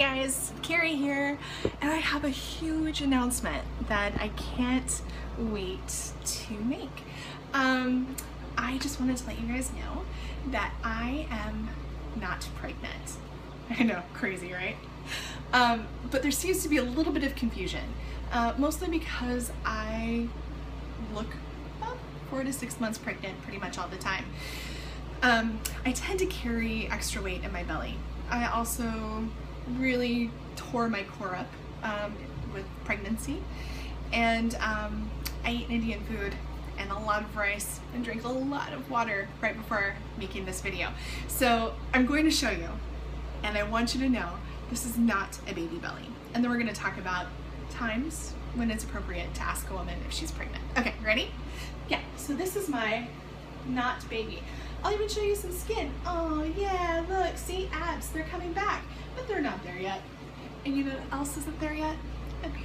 guys, Carrie here, and I have a huge announcement that I can't wait to make. Um, I just wanted to let you guys know that I am not pregnant. I know, crazy, right? Um, but there seems to be a little bit of confusion, uh, mostly because I look four to six months pregnant pretty much all the time. Um, I tend to carry extra weight in my belly. I also really tore my core up um, with pregnancy. And um, I ate Indian food and a lot of rice and drank a lot of water right before making this video. So I'm going to show you, and I want you to know this is not a baby belly. And then we're gonna talk about times when it's appropriate to ask a woman if she's pregnant. Okay, ready? Yeah, so this is my not baby. I'll even show you some skin. Oh yeah, look, see abs, they're coming back but they're not there yet. And you know what else isn't there yet? A baby.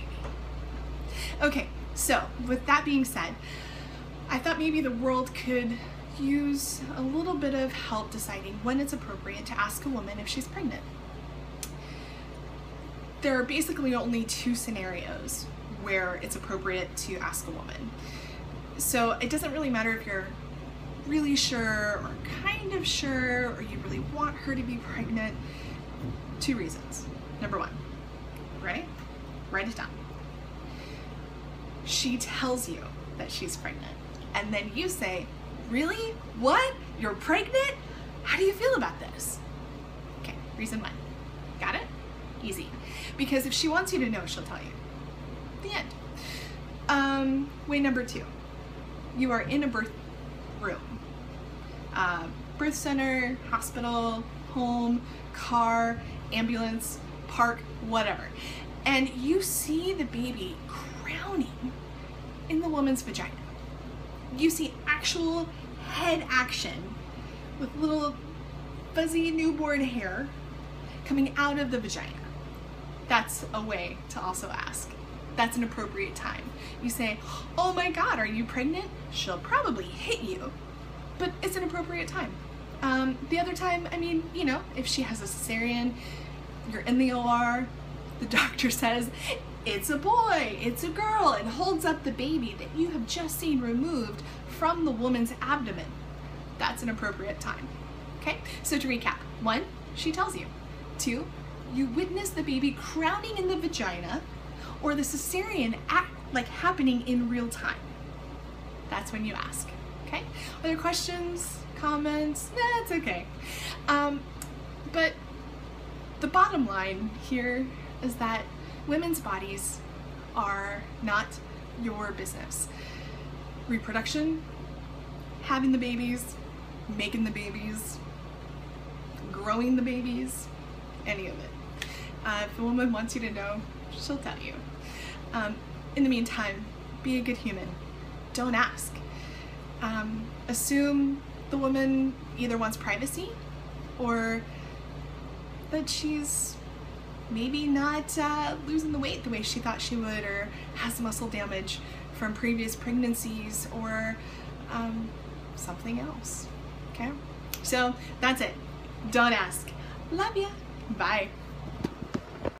Okay, so with that being said, I thought maybe the world could use a little bit of help deciding when it's appropriate to ask a woman if she's pregnant. There are basically only two scenarios where it's appropriate to ask a woman. So it doesn't really matter if you're really sure or kind of sure or you really want her to be pregnant. Two reasons. Number one, right? Write it down. She tells you that she's pregnant, and then you say, Really? What? You're pregnant? How do you feel about this? Okay, reason one. Got it? Easy. Because if she wants you to know, she'll tell you. The end. Um, way number two. You are in a birth room. Uh, birth center, hospital, home, car, ambulance, park, whatever. And you see the baby crowning in the woman's vagina. You see actual head action with little fuzzy newborn hair coming out of the vagina. That's a way to also ask. That's an appropriate time. You say, Oh my God, are you pregnant? She'll probably hit you, but it's an appropriate time. Um, the other time, I mean, you know, if she has a cesarean, you're in the OR, the doctor says, it's a boy, it's a girl, and holds up the baby that you have just seen removed from the woman's abdomen. That's an appropriate time. Okay, so to recap one, she tells you. Two, you witness the baby crowning in the vagina or the cesarean act like happening in real time. That's when you ask. Okay, other questions, comments? Nah, it's okay. Um, but the bottom line here is that women's bodies are not your business. Reproduction, having the babies, making the babies, growing the babies, any of it. Uh, if a woman wants you to know, she'll tell you. Um, in the meantime, be a good human. Don't ask. Um, assume the woman either wants privacy or that she's maybe not uh, losing the weight the way she thought she would or has muscle damage from previous pregnancies or um, something else. Okay? So that's it. Don't ask. Love ya. Bye.